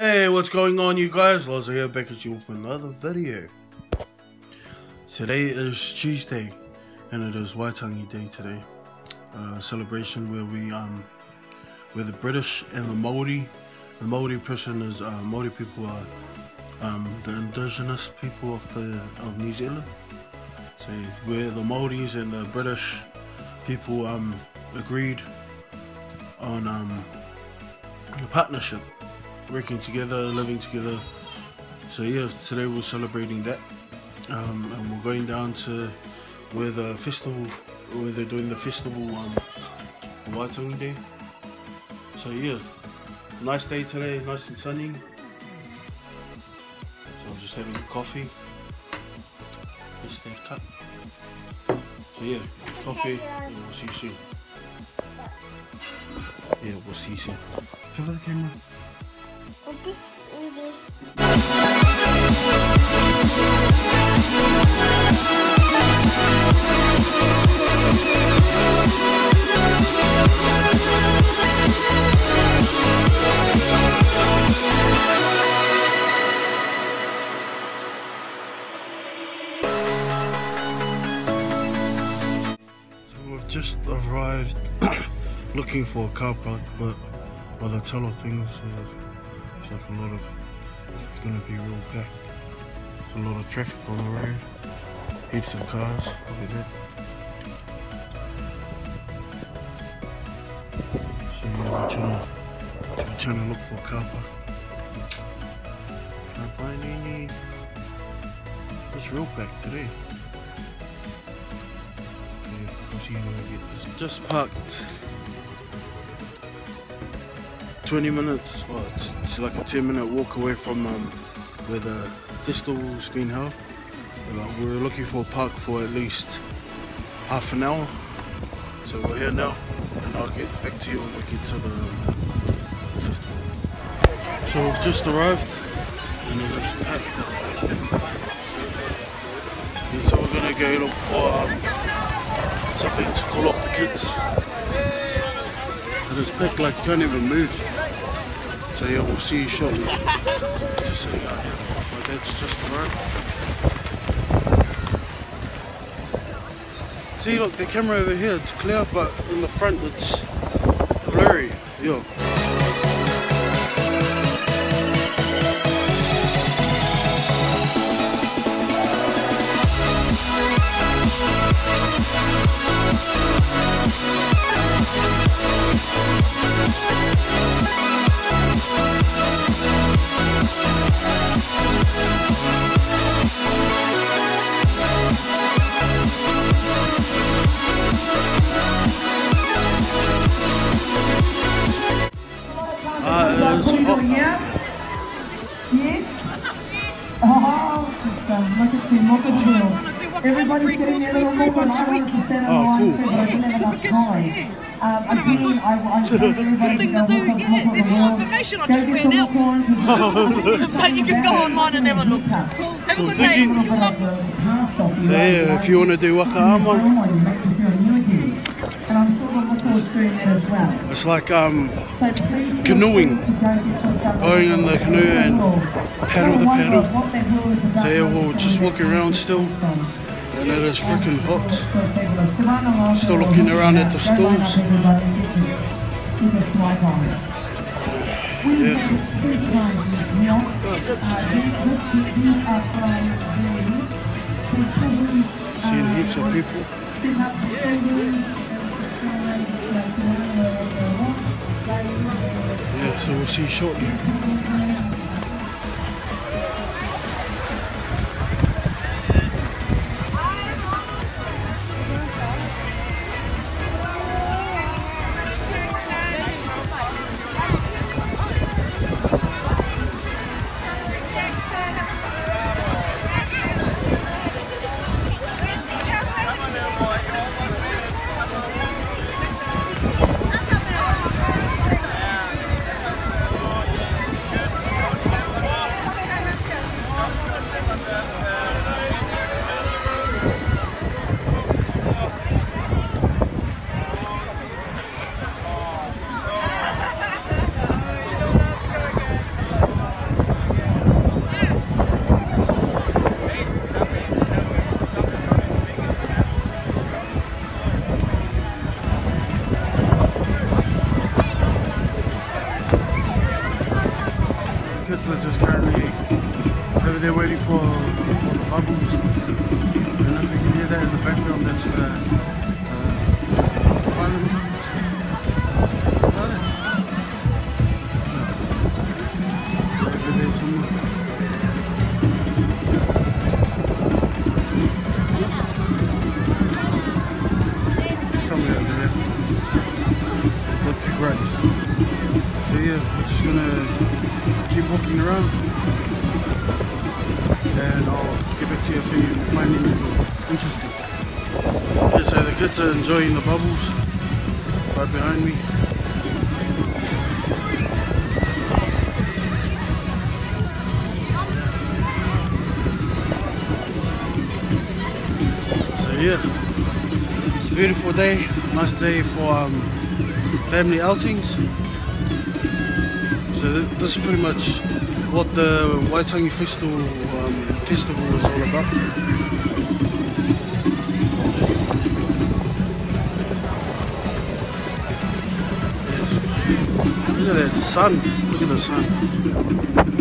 Hey, what's going on you guys? Lohzza here back at you with another video. Today is Tuesday and it is Waitangi Day today. A celebration where we um where the British and the Maori the Maori person is uh, Maori people are um, the indigenous people of the of New Zealand. So where the Maoris and the British people um agreed on um a partnership working together, living together. So yeah, today we're celebrating that, um, and we're going down to where the festival, where they're doing the festival um, Waitangi Day. So yeah, nice day today, nice and sunny. So I'm just having a coffee. Just that cup. So yeah, coffee, and we'll see you soon. Yeah, we'll see you soon. Cover the camera. So we've just arrived looking for a car park, but by the tell of things, uh, it's like a lot of, it's gonna be real packed. A lot of traffic on the road, heaps of cars, look at that. So we're trying to, we're trying to look for car park. Can't find any. It's real packed today. Yeah, we'll see where we get this. Just parked 20 minutes, it's, it's like a 10 minute walk away from um, where the festival's been held. Uh, we we're looking for a park for at least half an hour. So we're here now, and I'll get back to you when we get to the festival. So we've just arrived, and it is packed up. Yeah, so we're gonna go look for um, something to cool off the kids. It is packed like you can't even move. So yeah, we'll see you shortly. Just so you dad's just arrived. See, look, the camera over here, it's clear, but in the front it's blurry. Yeah. Oh, look at you. Everybody's getting their little more and I want to stand in Oh, line cool. so that I don't have time. Um, again, I, I everybody to go do, on yeah. There's the more information, I just your out. But you can go online and have a look. Have a good day. yeah, if you want to do waka ama, it makes you feel new again. And I'm sure they'll look forward to doing that as well. It's like um, So please feel Canoeing. free to go get yourself Going in the canoe and paddle the paddle. So So yeah, we'll just walk around still. and it is freaking hot. Still looking around at the stalls. Yeah. Seeing heaps of people. Yeah, so we'll see you shortly. Interesting. Yeah, so the kids are enjoying the bubbles right behind me. So yeah, it's a beautiful day, nice day for um, family outings. So th- this is pretty much what the Waitangi Festival um, festival is all about. Look at that sun. Look at the sun.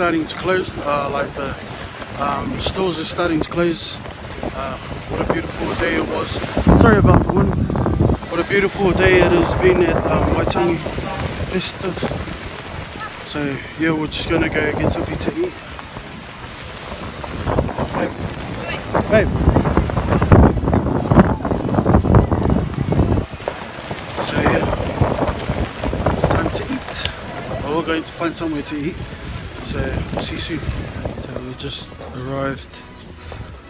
Starting to close. Uh, like the um, stores are starting to close. Uh, what a beautiful day it was. Sorry about the wind. What a beautiful day it has been at um, Waitangi Festive. So yeah, we're just gonna go get something to eat. Babe. Babe. So yeah, it's time to eat. We're going to find somewhere to eat. So see you soon. So we just arrived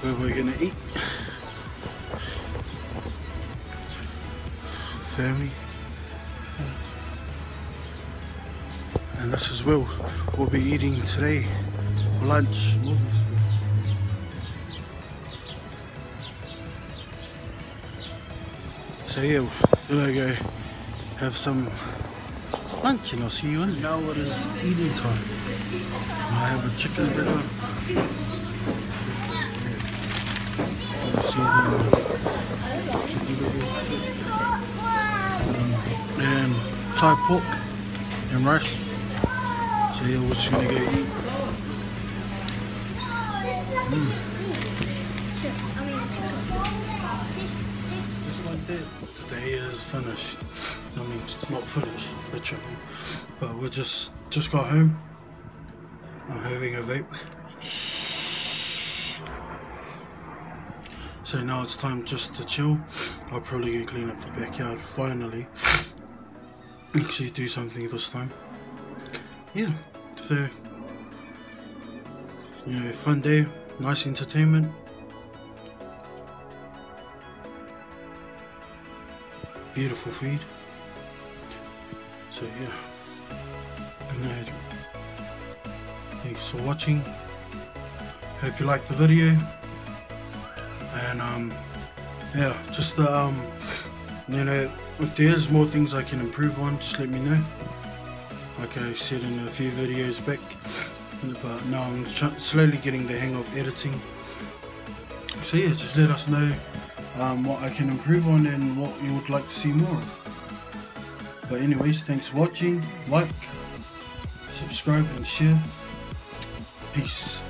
where we're gonna eat. Family. And this is where we'll be eating today for lunch. So yeah, we're gonna go have some lunch and I'll see you in. Now it is eating time. I have a chicken burger. Um, and Thai pork and rice. So yeah, we're just gonna go eat. Mm. Not finished, literally. But we just just got home. I'm having a vape. So now it's time just to chill. I'll probably go clean up the backyard finally. Actually do something this time. Yeah, so you know, fun day, nice entertainment. Beautiful feed. So yeah. And, uh, thanks for watching. Hope you liked the video. And um yeah, just um you know if there's more things I can improve on, just let me know. Like I said in a few videos back, but now I'm slowly getting the hang of editing. So yeah, just let us know um, what I can improve on and what you would like to see more of. But anyways, thanks for watching, like, subscribe and share. Peace.